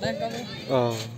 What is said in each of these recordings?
来，高。嗯。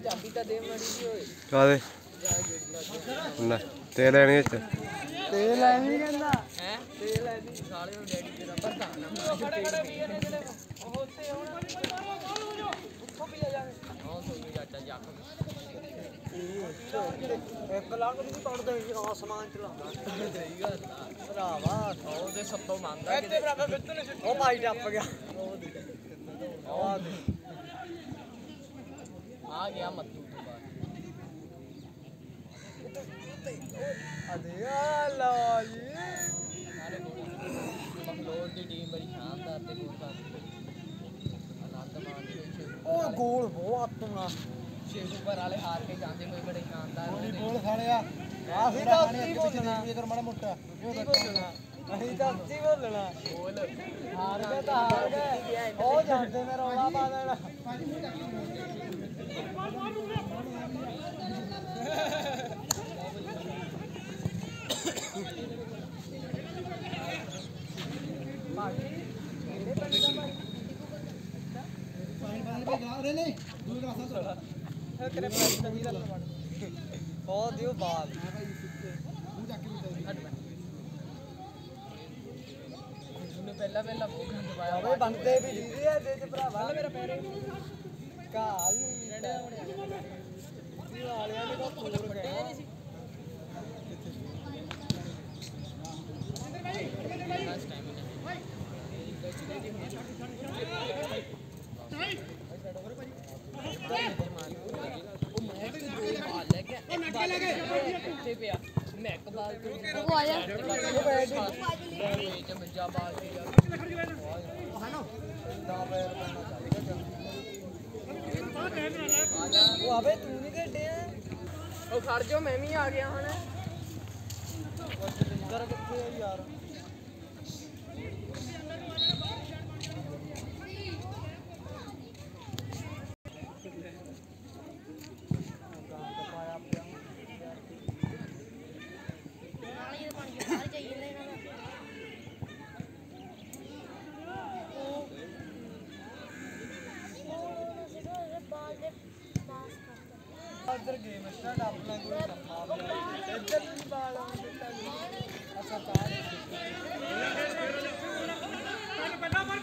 ਚਾਬੀ ਤਾਂ ਦੇ ਮੜੀ ਜੀ ਓਏ ਕਾਦੇ ਲੈ ਤੇ ਲੈਣੀ ਵਿੱਚ। ਤੇਲ ਐਵੇਂ ਕਹਿੰਦਾ ਹੈ? ਤੇਲ ਐਵੇਂ ਸਾਲੇ ਨੂੰ ਡੈਡੀ ਤੇਰਾ ਪ੍ਰਧਾਨ ਆ ਖੜੇ ਖੜੇ ਵੀਰ ਨੇ ਜਿਹੜੇ ਉਹ ਉੱਤੇ ਹੁਣ ਉੱਥੋਂ ਵੀ ਜਾ ਜਾਵੇ। ਹਾਂ ਸੋਨੀ ਚਾਚਾ ਜੱਕ ਇੱਕ ਲੱਖ ਵੀ ਨਹੀਂ ਤੋੜਦੇ ਆਸਮਾਨ ਚ ਲਾਉਂਦਾ। ਸਹੀ ਗੱਲ ਆ। ਭਰਾਵਾ ਉਹ ਦੇ ਸੱਤੋਂ ਮੰਗਦਾ ਇੱਥੇ ਭਰਾਵਾ ਬਿੱਤੂ ਨੇ ਉਹ ਭਾਈ ਟੱਪ ਗਿਆ। ਉਹ ਦੇ। ਉਹ ਦੇ ਆ ਗਿਆ ਮੱਤੂ ਤੋਂ ਬਾਅਦ। ਅਦੇ ਆ ਲਓ ਜੀ। ਨਾਲੇ ਬੰਗਲੋਰ ਦੀ ਟੀਮ ਬੜੀ ਸ਼ਾਨਦਾਰ ਤੇ ਗੋਲ ਵਿੱਚ ਉਹ ਗੋਲ ਬਹੁਤ ਆਤਮਾ ਛੇ ਸੁਪਰ ਵਾਲੇ ਹਾਰ ਕੇ ਜਾਂਦੇ ਹੋਏ ਬੜੇ ਸ਼ਾਨਦਾਰ ਨੇ ਗੋਲ ਖਾਲਿਆ ਅਸੀਂ ਤਾਂ ਉੱਤੀ ਬੋਲਣਾ। ਇਧਰ ਮਾੜਾ ਮੋਟਾ। ਉੱਤੀ ਬੋਲਣਾ। ਅਸੀਂ ਤਾਂ ਉੱਤੀ ਬੋਲਣਾ। ਗੋਲ। ਹਾਰ ਗਏ ਤਾਂ ਹਾਰ ਗਏ। ਉਹ ਜਾਂਦੇ ਨੇ ਰੌਲਾ ਪਾ ਦੇਣਾ। ਅਰੇ ਨਹੀਂ ਦੂਰ ਗਲਾਸਾਂ ਤੋਂ ਕਰੇ ਪੈਸੇ ਵੀ ਲੱਗ ਉਹ ਦਿਓ ਬਾਲ। ਮੂੰਹ ਚੱਕ ਕੇ ਉੱਤੇ ਉਹਨੇ ਪਹਿਲਾਂ ਪਹਿਲਾਂ ਉਹ ਗੰਦ ਪਾਇਆ। ਓਏ ਬੰਦੇ ਵੀ ਦੀਦੇ ਆ ਦੇ ਚ ਭਰਾਵਾ। ਮੇਰਾ ਪੈਰੇ। ਵੀ ਰੜੇ ਇਹ ਵਾਲਿਆਂ ਦੇ ਕੋਲ ਪੂਰ ਗਿਆ ਨਹੀਂ ਸੀ। ਕਿੱਥੇ ਪਿਆ ਮੈਂ ਕਬਾਲ ਤੋਂ ਉਹ ਆ ਜਾ ਇਹ ਮੱਜਾ ਉਹ ਆਵੇ ਤੂੰ ਨਹੀਂ ਖੇਡਿਆ ਉਹ ਖੜ ਜਾ ਮੈਂ ਵੀ ਆ ਗਿਆ ਹੁਣ। ਯਾਰ ਇੱਧਰ ਗੇਮ ਸਟਾਰਟ ਆਪਣਾ ਕੋਈ ਕੰਮ ਇੱਧਰ ਨਹੀਂ ਬਾਲ ਆਉਂਦੇ ਅਸਾਂ ਤਾਂ ਬੰਦ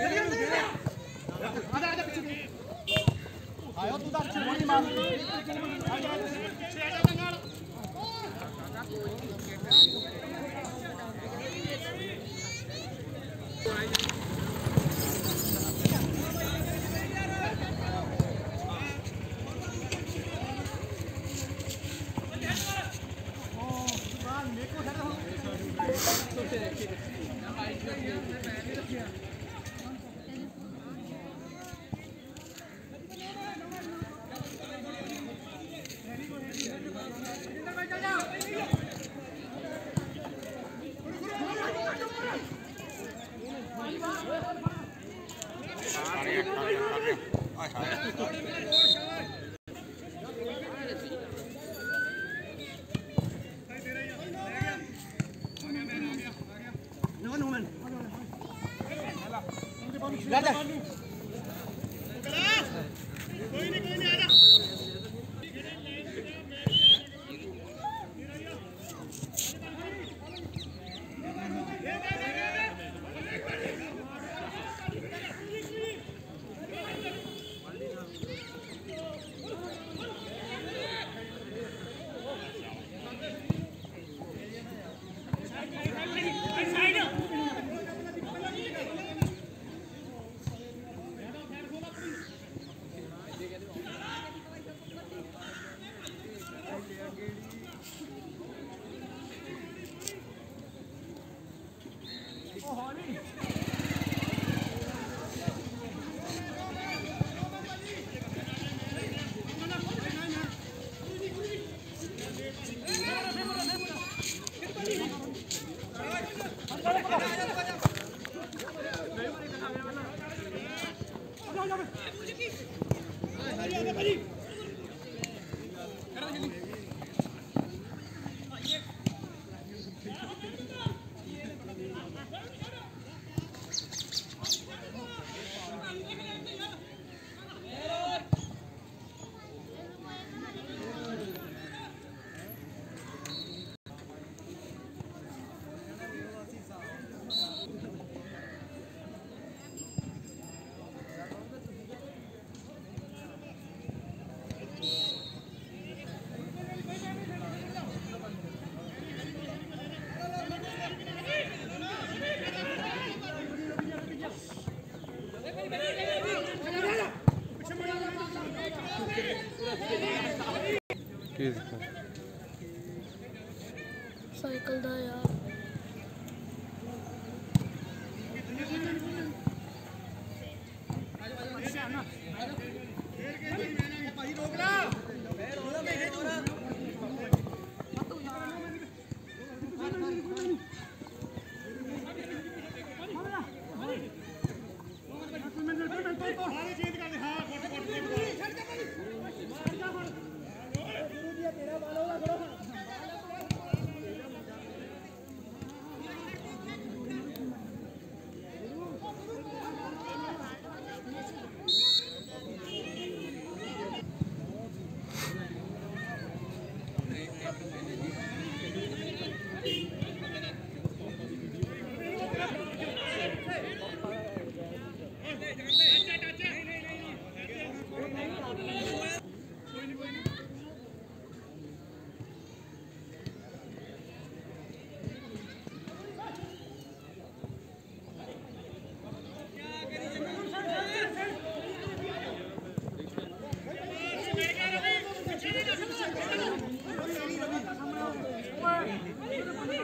Yeah. ਕੀ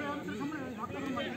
ਯਾਰ ਤੇਰੇ ਸਾਹਮਣੇ ਹੱਥ ਕਰ ਮਾਰੀ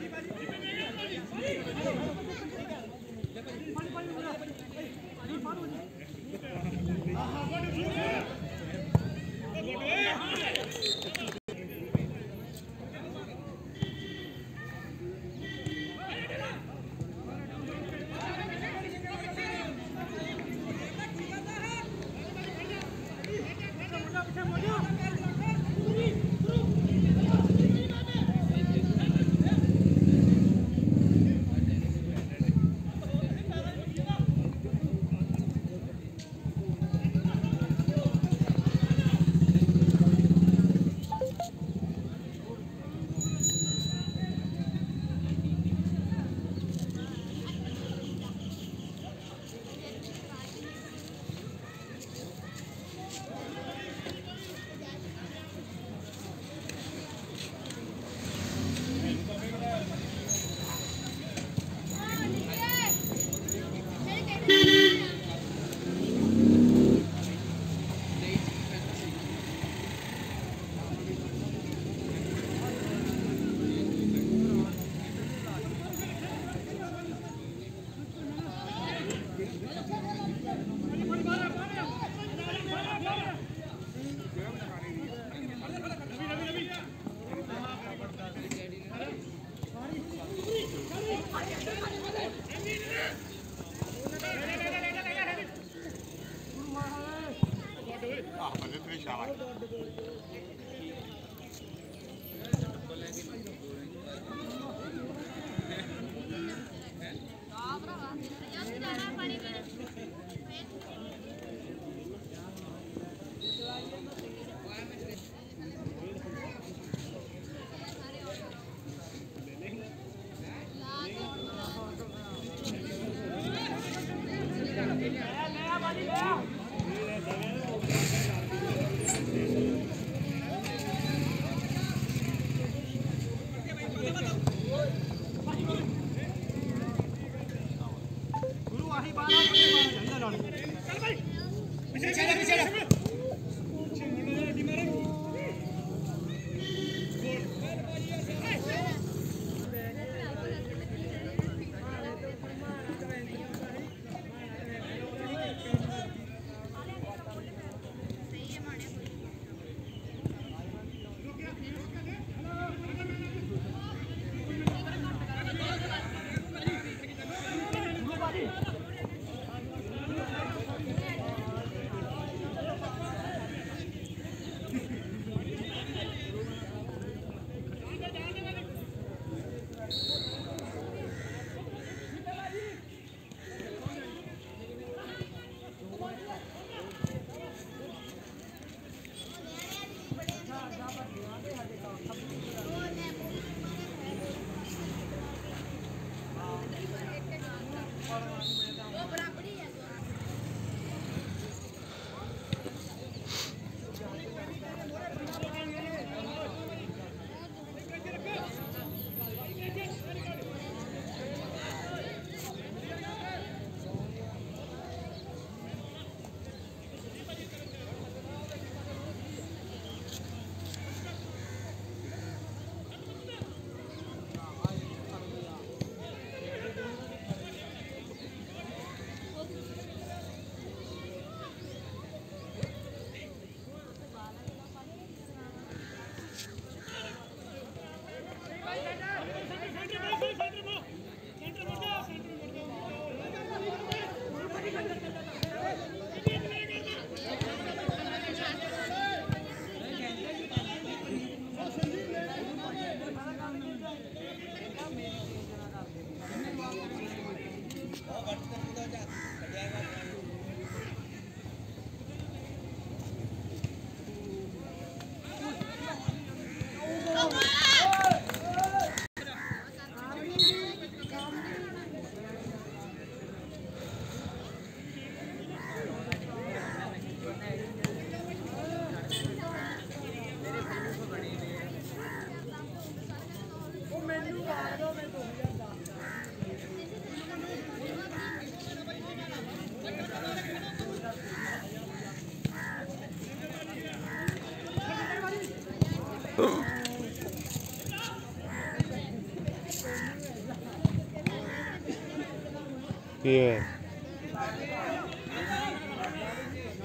ਕੀ ਹੈ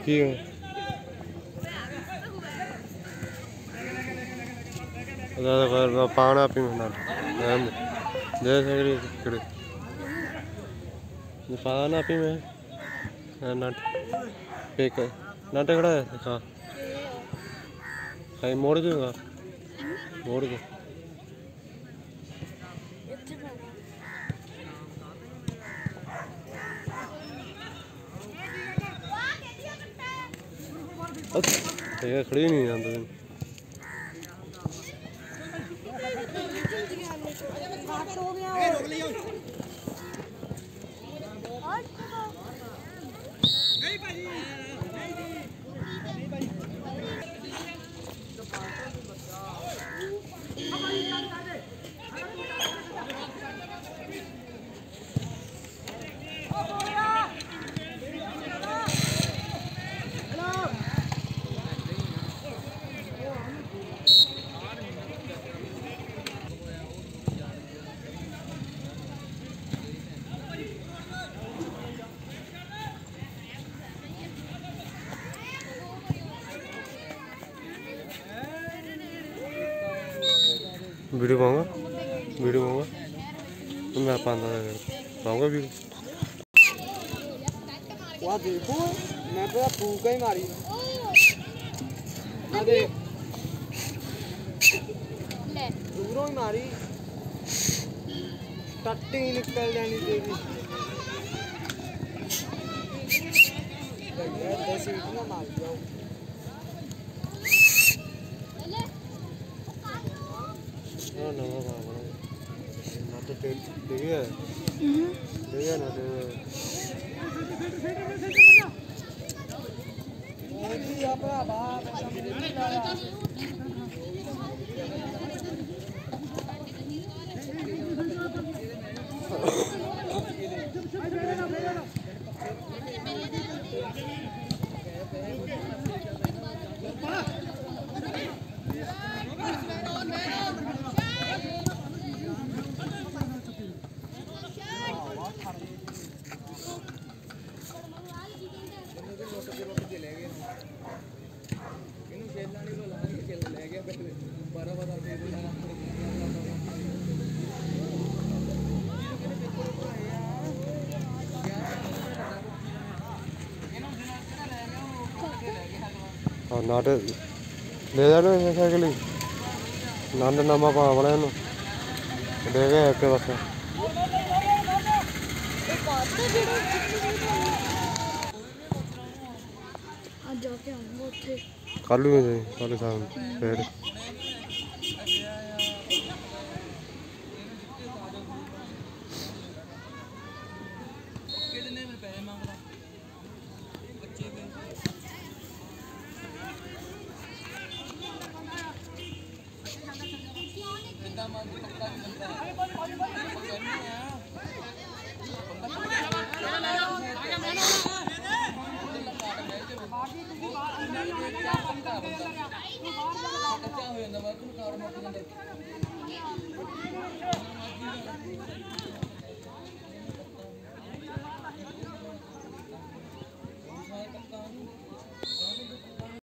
ਕੀ ਹੈ ਉਹਦਾ ਕਰ ਪਾਣਾ ਪੀ ਮੈਂ ਨਾਲ ਦੇ ਸਕਰੀ ਕਿਹੜੇ ਇਹ ਪਾਣਾ ਨਾ ਪੀ ਮੈਂ ਨਟ ਪੇਕ ਨਟ ਖੜਾ ਹੈ ਦਿਖਾ ਕਈ ਮੋੜ ਦੂੰਗਾ ਮੋੜ ਦੇ ਇੱਥੇ ਪੈ ਇਹ ਖੜੀ ਨਹੀਂ ਜਾਂਦਾ। ਤੈਨੂੰ। ਵੀਡੀਓ ਪਾਉਂਗਾ। ਵੀਡੀਓ ਪਾਉਂਗਾ। ਮੈਂ ਪਾਉਂਦਾ ਪਾਉਂਗਾ ਵੀਡੀਓ। ਵਾਹ ਦੇਖੋ, ਮੈਂ ਤਾਂ ਫੂਕਾ ਹੀ ਮਾਰੀ। ਆਦੇ ਲੈ ਦੂਰੋਂ ਹੀ ਮਾਰੀ। ਟੱਟੀ ਨਿਕਲ ਜਾਣੀ ਤੇਰੀ। ਗੱਡੀ ਸੀਟ ਨਾ ਮਾਰ ਜਾਓ ਉਹ ਨਵਾਂ ਬਾਬਾ ਨਾ ਤੇ ਤੇ ਦੇ ਗਿਆ ਦੇ ਗਿਆ ਨਾ ਤੇ ਉਹਦੀ ਆ ਭਰਾਵਾ ਇਹਨੂੰ ਛੇਲਾਂ ਨਹੀਂ ਲੋ ਲਾ ਕੇ ਛੇਲ ਲੈ ਗਿਆ ਪਹਿਲੇ 12 12 ਦੇ ਦੇ ਆ ਨਟ ਦੇ ਦੇਣਾ ਇਹ ਸਾਈਕਲ ਹੀ। ਨੰਦ ਨਵਾਂ ਪਾ ਬਣਾ ਇਹਨੂੰ। ਦੇ ਗਿਆ ਇੱਕ ਜਾ ਕੇ ਨੂੰ ਪੈਸੇ ਮੰਗਦਾ ਬੱਚੇ ਦੇ ਹੋ ਜਾਂਦਾ ਵਾ ਤੂੰ ਕਾਰ ਮੁੱਕ ਜਾਂਦਾ